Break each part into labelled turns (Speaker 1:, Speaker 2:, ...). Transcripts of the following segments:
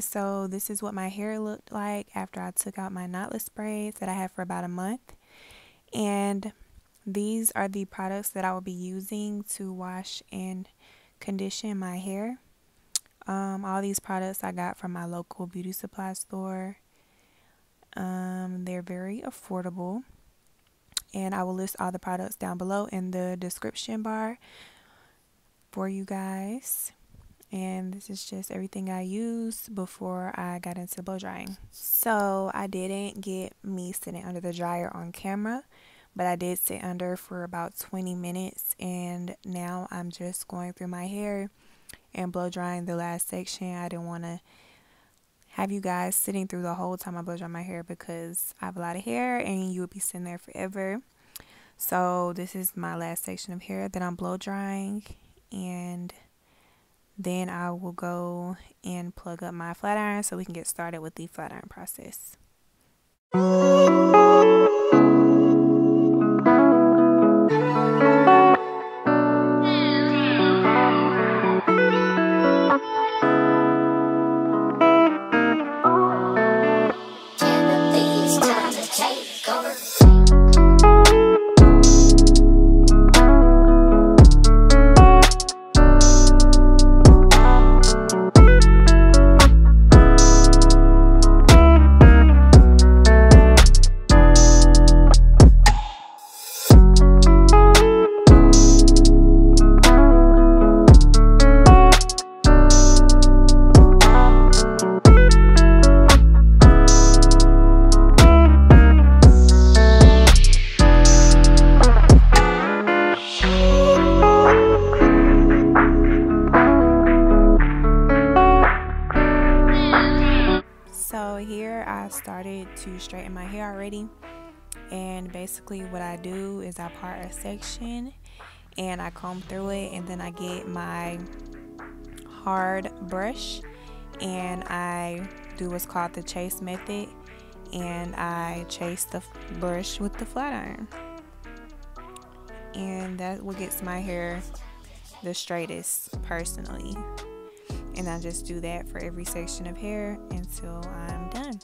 Speaker 1: So this is what my hair looked like after I took out my knotless braids that I had for about a month. And these are the products that I will be using to wash and condition my hair. Um, all these products I got from my local beauty supply store. Um, they're very affordable. And I will list all the products down below in the description bar for you guys. And this is just everything I used before I got into blow drying. So I didn't get me sitting under the dryer on camera but I did sit under for about 20 minutes and now I'm just going through my hair and blow drying the last section. I didn't want to have you guys sitting through the whole time I blow dry my hair because I have a lot of hair and you would be sitting there forever. So this is my last section of hair that I'm blow drying and then I will go and plug up my flat iron so we can get started with the flat iron process. Started to straighten my hair already. And basically, what I do is I part a section and I comb through it, and then I get my hard brush and I do what's called the chase method and I chase the brush with the flat iron. And that what gets my hair the straightest personally. And I just do that for every section of hair until I'm done.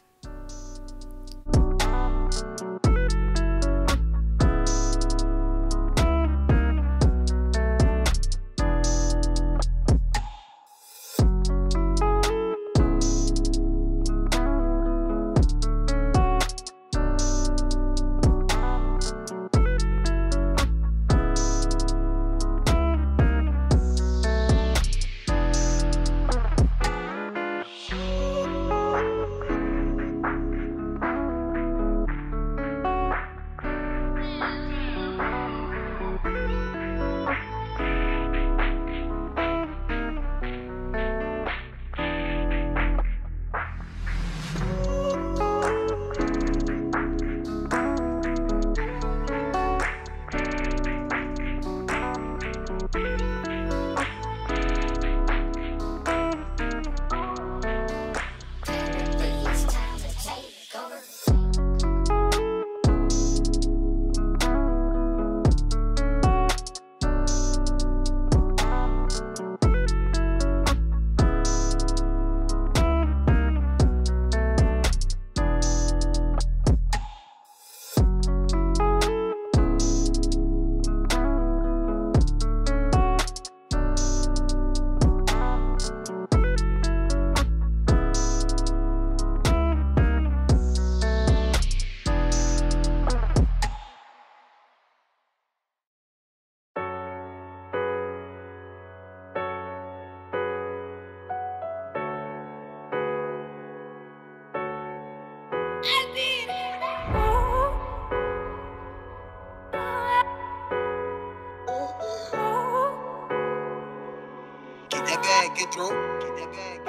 Speaker 1: Get through. Get that bag,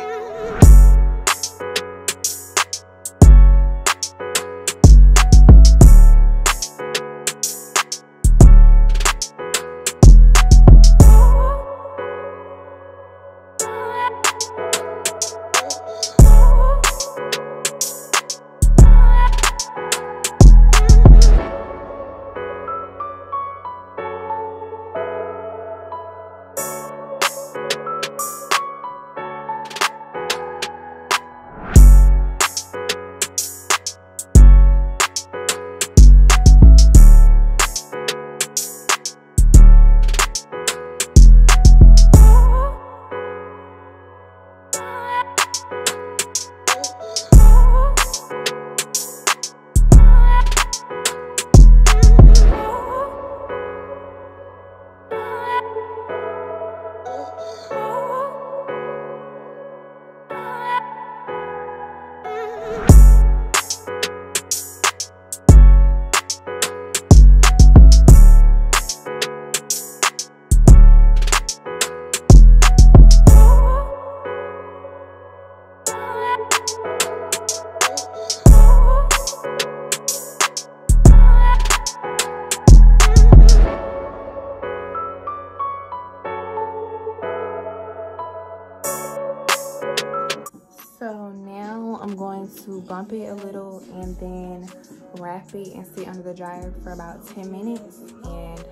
Speaker 1: bump it a little and then wrap it and sit under the dryer for about 10 minutes and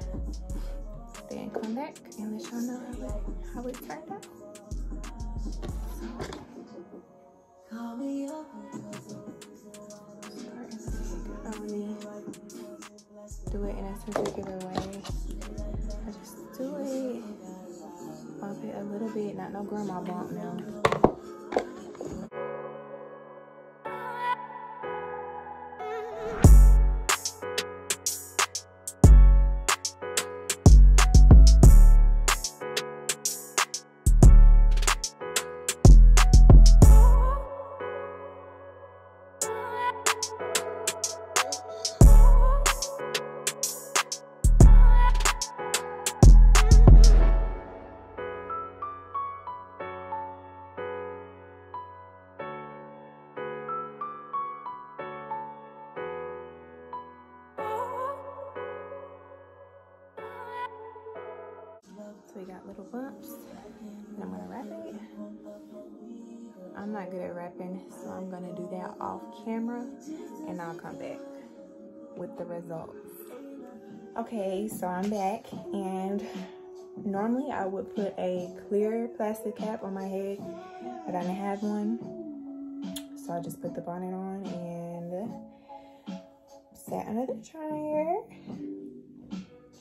Speaker 1: then come back and let y'all know how it, how it turned out. Call me up. Oh, do it in a particular way. I just do it, bump it a little bit, not no grandma bump now. We got little bumps. And I'm gonna wrap it. I'm not good at wrapping, so I'm gonna do that off camera and I'll come back with the results. Okay, so I'm back and normally I would put a clear plastic cap on my head, but I didn't have one. So I just put the bonnet on and sat under the dryer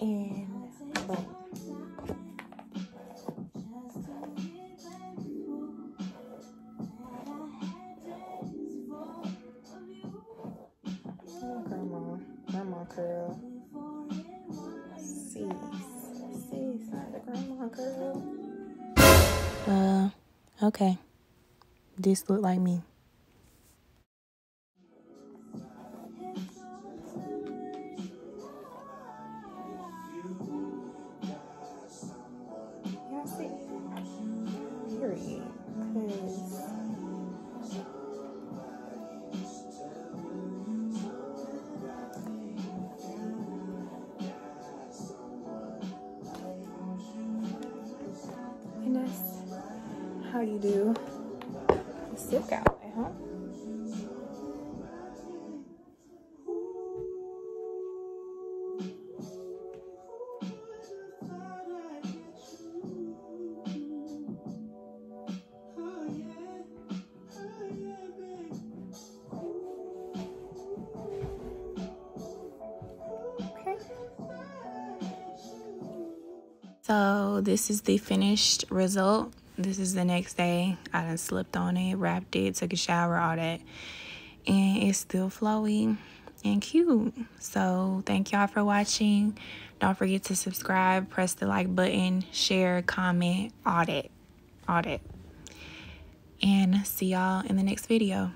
Speaker 1: and boom. Girl. Cease. Cease, not the grandma girl. Uh, okay. This look like me. How you do silk out at home. So this is the finished result this is the next day. I done slipped on it, wrapped it, took a shower, all that. And it's still flowy and cute. So thank y'all for watching. Don't forget to subscribe, press the like button, share, comment, all that. All that. And see y'all in the next video.